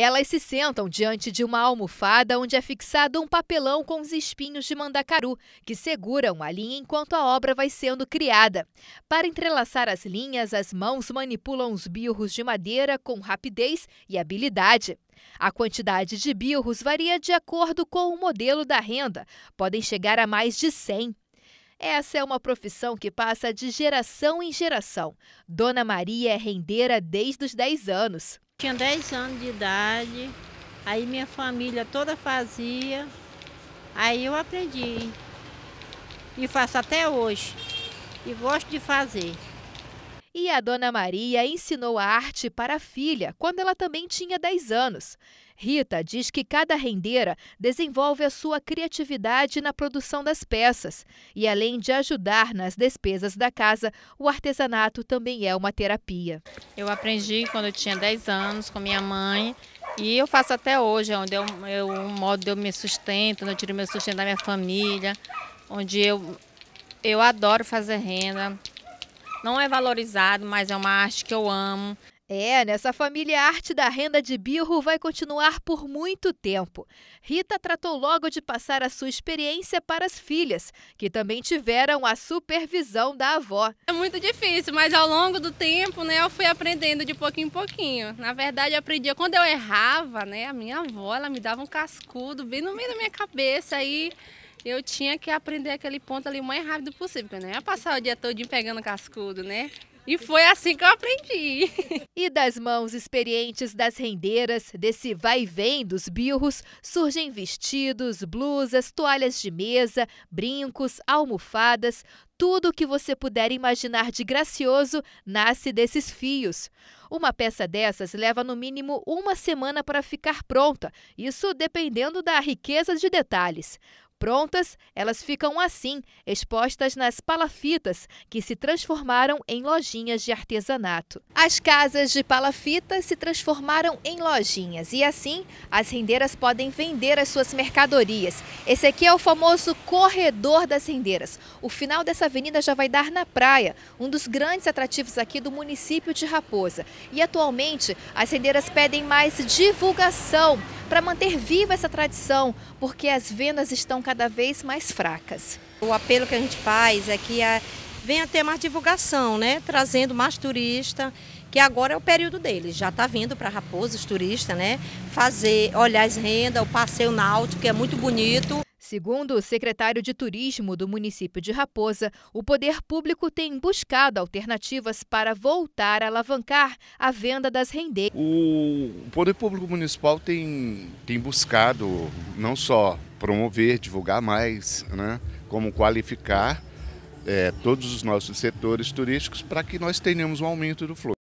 Elas se sentam diante de uma almofada onde é fixado um papelão com os espinhos de mandacaru, que seguram a linha enquanto a obra vai sendo criada. Para entrelaçar as linhas, as mãos manipulam os birros de madeira com rapidez e habilidade. A quantidade de birros varia de acordo com o modelo da renda, podem chegar a mais de 100. Essa é uma profissão que passa de geração em geração. Dona Maria é rendeira desde os 10 anos. Tinha 10 anos de idade, aí minha família toda fazia, aí eu aprendi. E faço até hoje. E gosto de fazer. E a Dona Maria ensinou a arte para a filha quando ela também tinha 10 anos. Rita diz que cada rendeira desenvolve a sua criatividade na produção das peças. E além de ajudar nas despesas da casa, o artesanato também é uma terapia. Eu aprendi quando eu tinha 10 anos com minha mãe. E eu faço até hoje, onde é um, é um modo de eu me sustento, onde eu tiro meu sustento da minha família, onde eu, eu adoro fazer renda. Não é valorizado, mas é uma arte que eu amo. É, nessa família a arte da renda de birro vai continuar por muito tempo. Rita tratou logo de passar a sua experiência para as filhas, que também tiveram a supervisão da avó. É muito difícil, mas ao longo do tempo, né, eu fui aprendendo de pouquinho em pouquinho. Na verdade, eu aprendia quando eu errava, né, a minha avó, ela me dava um cascudo bem no meio da minha cabeça aí eu tinha que aprender aquele ponto ali o mais rápido possível, não ia passar o dia todo pegando cascudo, né? E foi assim que eu aprendi. E das mãos experientes das rendeiras, desse vai e vem dos birros, surgem vestidos, blusas, toalhas de mesa, brincos, almofadas, tudo o que você puder imaginar de gracioso nasce desses fios. Uma peça dessas leva no mínimo uma semana para ficar pronta, isso dependendo da riqueza de detalhes. Prontas, elas ficam assim, expostas nas palafitas, que se transformaram em lojinhas de artesanato. As casas de palafitas se transformaram em lojinhas e assim as rendeiras podem vender as suas mercadorias. Esse aqui é o famoso corredor das rendeiras. O final dessa avenida já vai dar na praia, um dos grandes atrativos aqui do município de Raposa. E atualmente as rendeiras pedem mais divulgação para manter viva essa tradição, porque as vendas estão cada vez mais fracas. O apelo que a gente faz é que a, venha ter mais divulgação, né? trazendo mais turista, que agora é o período deles. Já está vindo para Raposa os turistas, né? Fazer, olhar as rendas, o passeio náutico, que é muito bonito. Segundo o secretário de Turismo do município de Raposa, o poder público tem buscado alternativas para voltar a alavancar a venda das rendeiras. O poder público municipal tem, tem buscado não só promover, divulgar mais, né, como qualificar é, todos os nossos setores turísticos para que nós tenhamos um aumento do fluxo.